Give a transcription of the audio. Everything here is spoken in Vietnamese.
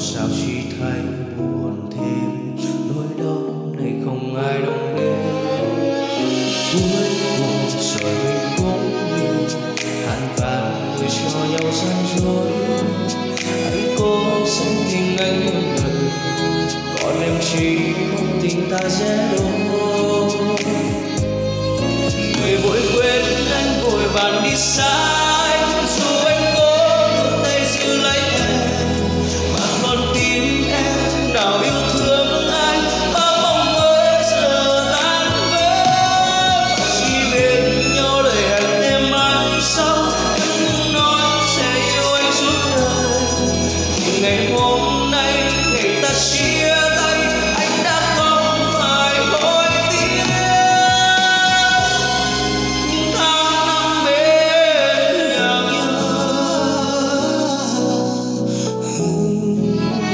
sao chỉ thấy buồn thêm? Nỗi đau này không ai đồng đến cuối cùng rồi mình cũng hàn vàng người cho nhau gian dối. Anh cố xem tình anh một lần còn em chỉ mong tình ta sẽ đôi. người vội quên, anh vội vàng đi xa. she